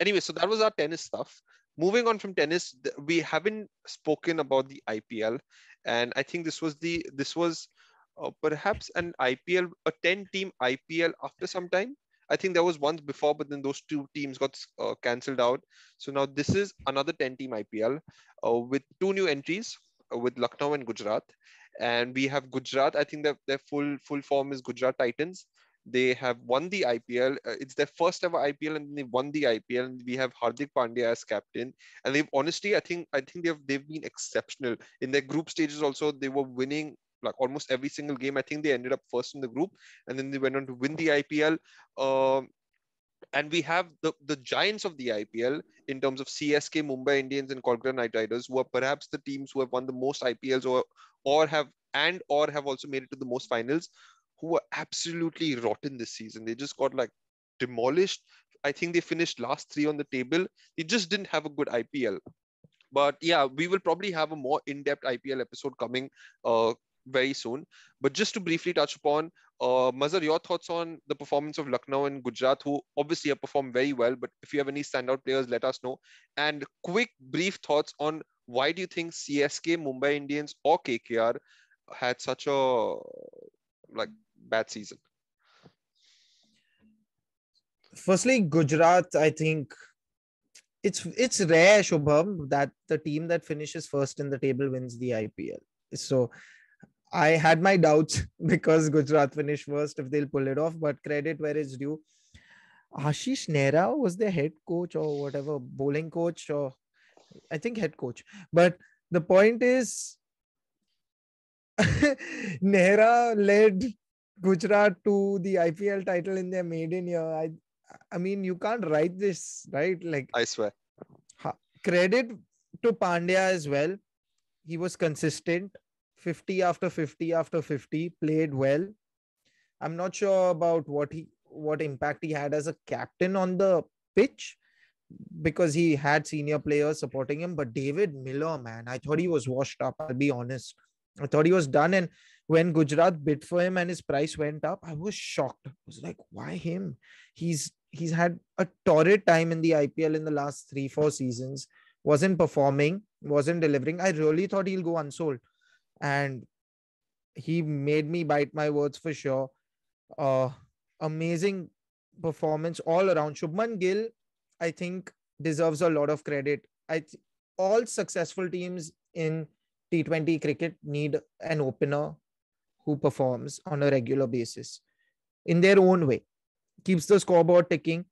anyway, so that was our tennis stuff. Moving on from tennis, we haven't spoken about the IPL, and I think this was the this was uh, perhaps an IPL, a 10 team IPL after some time. I think there was once before, but then those two teams got uh, cancelled out. So now this is another 10 team IPL uh, with two new entries uh, with Lucknow and Gujarat. And we have Gujarat. I think that their full full form is Gujarat Titans. They have won the IPL. Uh, it's their first ever IPL, and they won the IPL. And we have Hardik Pandya as captain. And they've honestly, I think, I think they've they've been exceptional in their group stages. Also, they were winning like almost every single game. I think they ended up first in the group, and then they went on to win the IPL. Um, and we have the, the giants of the IPL in terms of CSK, Mumbai Indians, and Kolkata Knight Riders, who are perhaps the teams who have won the most IPLs or or have and or have also made it to the most finals, who were absolutely rotten this season. They just got like demolished. I think they finished last three on the table. They just didn't have a good IPL. But yeah, we will probably have a more in-depth IPL episode coming uh, very soon. But just to briefly touch upon, uh, Mazhar, your thoughts on the performance of Lucknow and Gujarat, who obviously have performed very well. But if you have any standout players, let us know. And quick, brief thoughts on why do you think CSK, Mumbai Indians, or KKR had such a like bad season? Firstly, Gujarat, I think it's it's rare, Shubham, that the team that finishes first in the table wins the IPL. So I had my doubts because Gujarat finished first if they'll pull it off, but credit where it's due. Ashish Nehra was the head coach or whatever, bowling coach or I think head coach. But the point is, Nehra led Gujarat to the IPL title in their maiden year. I, I mean, you can't write this, right? Like, I swear. Credit to Pandya as well. He was consistent 50 after 50 after 50 played well i'm not sure about what he what impact he had as a captain on the pitch because he had senior players supporting him but david miller man i thought he was washed up i'll be honest i thought he was done and when gujarat bid for him and his price went up i was shocked i was like why him he's he's had a torrid time in the ipl in the last 3 4 seasons wasn't performing wasn't delivering i really thought he'll go unsold and he made me bite my words for sure. Uh, amazing performance all around. Shubman Gill, I think, deserves a lot of credit. I th- all successful teams in T20 cricket need an opener who performs on a regular basis in their own way, keeps the scoreboard ticking,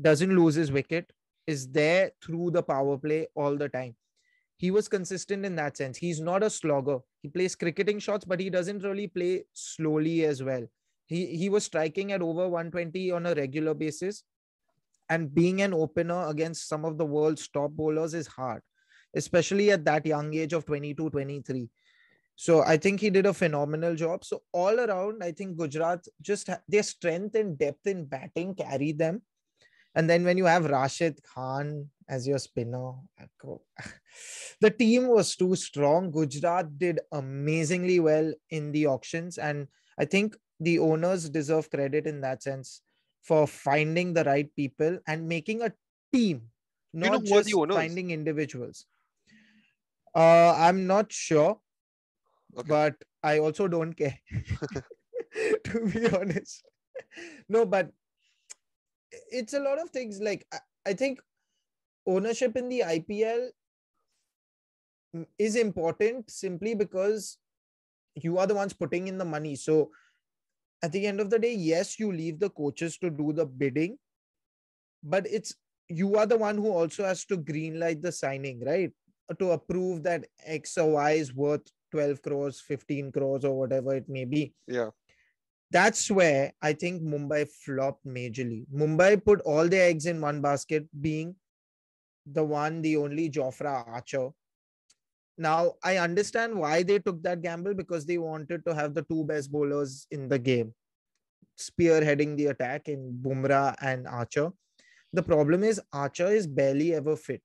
doesn't lose his wicket, is there through the power play all the time he was consistent in that sense. He's not a slogger. He plays cricketing shots, but he doesn't really play slowly as well. He he was striking at over 120 on a regular basis. And being an opener against some of the world's top bowlers is hard, especially at that young age of 22, 23. So I think he did a phenomenal job. So all around, I think Gujarat just their strength and depth in batting carried them. And then when you have Rashid Khan as your spinner, the team was too strong. Gujarat did amazingly well in the auctions. And I think the owners deserve credit in that sense for finding the right people and making a team, not you know just finding individuals. Uh, I'm not sure, okay. but I also don't care, to be honest. no, but it's a lot of things like I, I think ownership in the IPL is important simply because you are the ones putting in the money. So at the end of the day, yes, you leave the coaches to do the bidding, but it's you are the one who also has to greenlight the signing, right? To approve that X or Y is worth 12 crores, 15 crores, or whatever it may be. Yeah that's where I think Mumbai flopped majorly. Mumbai put all their eggs in one basket, being the one, the only Jofra Archer. Now, I understand why they took that gamble because they wanted to have the two best bowlers in the game, spearheading the attack in Bumrah and Archer. The problem is, Archer is barely ever fit.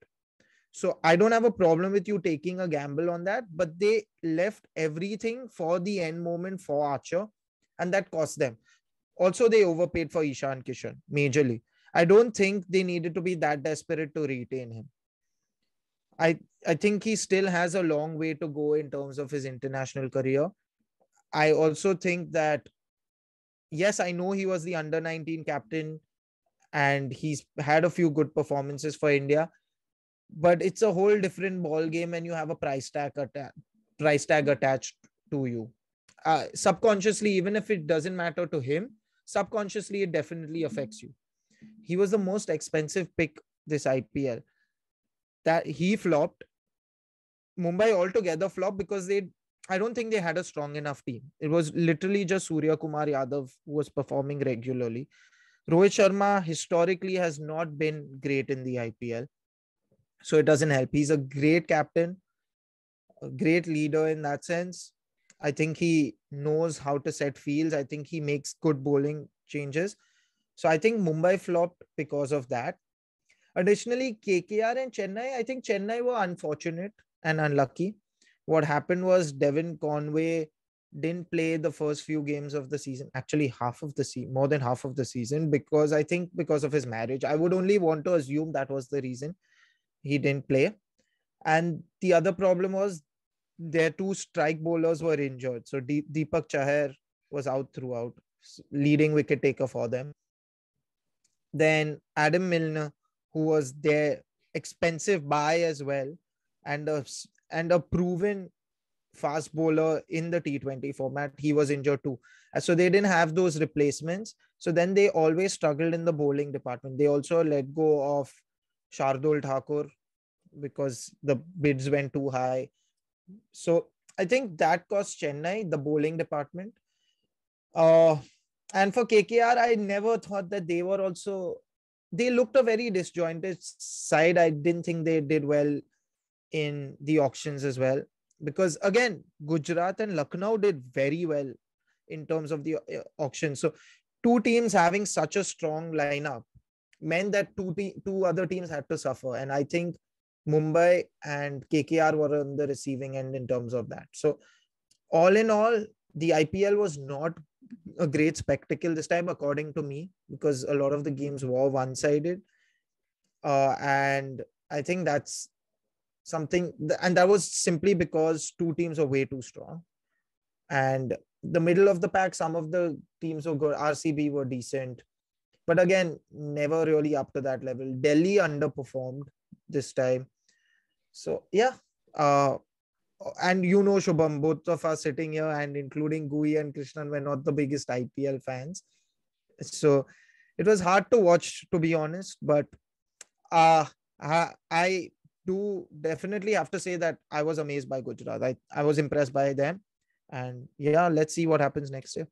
So I don't have a problem with you taking a gamble on that, but they left everything for the end moment for Archer and that cost them. Also, they overpaid for Ishan Kishan majorly. I don't think they needed to be that desperate to retain him. I I think he still has a long way to go in terms of his international career. I also think that yes, I know he was the under 19 captain and he's had a few good performances for India, but it's a whole different ball game and you have a price tag atta- price tag attached to you. Uh, subconsciously, even if it doesn't matter to him, subconsciously it definitely affects you. He was the most expensive pick this IPL. That he flopped. Mumbai altogether flopped because they I don't think they had a strong enough team. It was literally just Surya Kumar Yadav who was performing regularly. Rohit Sharma historically has not been great in the IPL. So it doesn't help. He's a great captain, a great leader in that sense. I think he knows how to set fields. I think he makes good bowling changes. So I think Mumbai flopped because of that. Additionally, KKR and Chennai, I think Chennai were unfortunate and unlucky. What happened was Devon Conway didn't play the first few games of the season, actually half of the season, more than half of the season, because I think because of his marriage. I would only want to assume that was the reason he didn't play. And the other problem was their two strike bowlers were injured. So Deepak Chahar was out throughout, leading wicket taker for them. Then Adam Milne, who was their expensive buy as well, and a and a proven fast bowler in the T20 format. He was injured too. So they didn't have those replacements. So then they always struggled in the bowling department. They also let go of Shardul Thakur because the bids went too high. So I think that cost Chennai, the bowling department. Uh, and for KKR, I never thought that they were also, they looked a very disjointed side. I didn't think they did well in the auctions as well. Because again, Gujarat and Lucknow did very well in terms of the uh, auction. So two teams having such a strong lineup meant that two te- two other teams had to suffer. And I think Mumbai and KKR were on the receiving end in terms of that. So, all in all, the IPL was not a great spectacle this time, according to me, because a lot of the games were one sided. Uh, and I think that's something, and that was simply because two teams were way too strong. And the middle of the pack, some of the teams were good. RCB were decent. But again, never really up to that level. Delhi underperformed this time. So yeah, uh, and you know Shubham, both of us sitting here and including Gui and Krishnan were not the biggest IPL fans. So it was hard to watch, to be honest. But uh, I, I do definitely have to say that I was amazed by Gujarat. I, I was impressed by them. And yeah, let's see what happens next year.